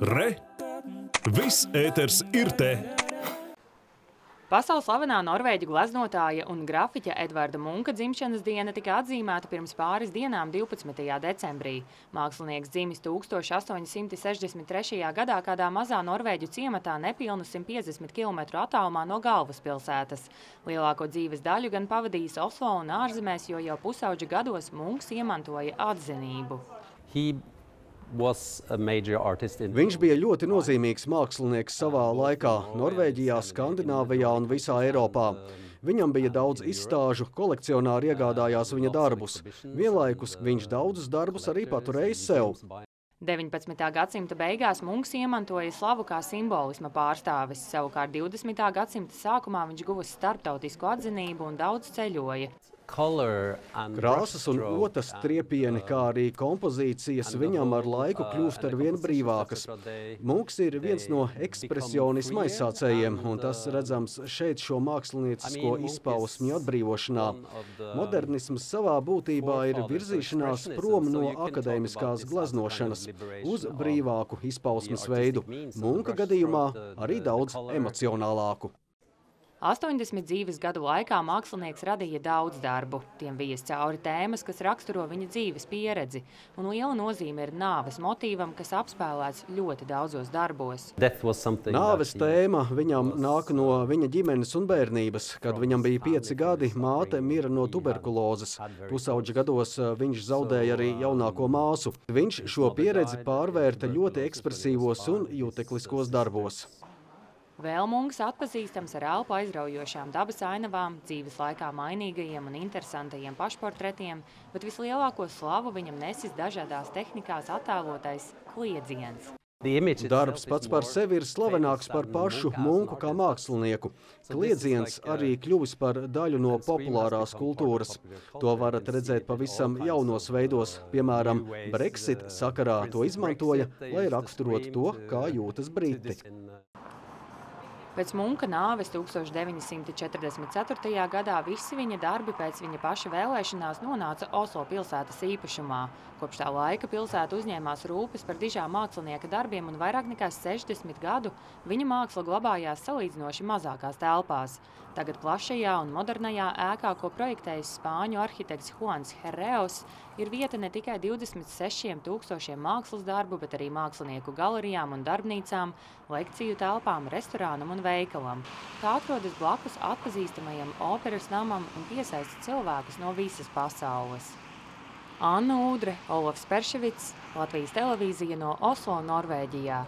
Re! Viss ēters ir te! Pasaules slavenā norvēģu gleznotāja un grafiķa Edvarda Munka dzimšanas diena tika atzīmēta pirms pāris dienām 12. decembrī. Mākslinieks dzimis 1863. gadā kādā mazā norvēģu ciematā nepilnu 150 km attālumā no galvaspilsētas. Lielāko dzīves daļu gan pavadījis Oslo un ārzemēs, jo jau pusauģa gados Munks iemantoja atzinību. He Viņš bija ļoti nozīmīgs mākslinieks savā laikā Norvēģijā, Skandināvijā un visā Eiropā. Viņam bija daudz izstāžu, kolekcionāri iegādājās viņa darbus. Vienlaikus viņš daudzus darbus arī paturēja sev. 19. gadsimta beigās Munks iemantoja slavu kā simbolisma pārstāvis, savukārt 20. gadsimta sākumā viņš guva starptautisku atzinību un daudz ceļoja. Krāsas un and, triepieni, kā arī kompozīcijas and the viņam ar laiku uh, kļūst ar vien brīvākas. Munks ir viens no ekspresionisma aizsācējiem, un tas uh, redzams šeit šo māksliniecisko izpausmju atbrīvošanā. Modernisms savā būtībā ir virzīšanās prom no akadēmiskās about this as a kind of gleznošanas liberation uz brīvāku izpausmes veidu, Munka gadījumā arī daudz emocionālāku. 80 dzīves gadu laikā mākslinieks radīja daudz darbu. Tiem vies cauri tēmas, kas raksturo viņa dzīves pieredzi, un liela nozīme ir nāves motīvam, kas apspēlēts ļoti daudzos darbos. Nāves tēma viņam nāk no viņa ģimenes un bērnības. Kad viņam bija pieci gadi, māte mira no tuberkulozes. Pusauģa gados uh, viņš zaudēja arī jaunāko māsu. Viņš šo pieredzi pārvērta ļoti ekspresīvos un jūtekliskos darbos. Vēl Munks atpazīstams ar elpu aizraujošām dabas ainavām, dzīves laikā mainīgajiem un interesantajiem pašportretiem, bet vislielāko slavu viņam nesis dažādās tehnikās attēlotais kliedziens. Darbs pats par sevi ir slavenāks par pašu munku kā mākslinieku. Kliedziens arī kļuvis par daļu no populārās kultūras. To varat redzēt pavisam jaunos veidos. Piemēram, Brexit sakarā to izmantoja, lai raksturotu to, kā jūtas Briti. Pēc Munka nāves 1944. gadā visi viņa darbi pēc viņa paša vēlēšanās nonāca Oslo pilsētas īpašumā. Kopš tā laika pilsēta uzņēmās rūpes par dižām mākslinieka darbiem un vairāk nekā 60 gadu viņa māksla glabājās salīdzinoši mazākās telpās. Tagad plašajā un modernajā ēkā, ko projektējis spāņu arhitekts Juans Herreos, ir vieta ne tikai 26 tūkstošiem mākslas darbu, bet arī mākslinieku galerijām un darbnīcām, lekciju telpām, restorānam un veikalam. Tā atrodas blakus atpazīstamajam operas namam un piesaista cilvēkus no visas pasaules. Anna Udre, Olofs Perševits, Latvijas televīzija no Oslo, Norvēģijā.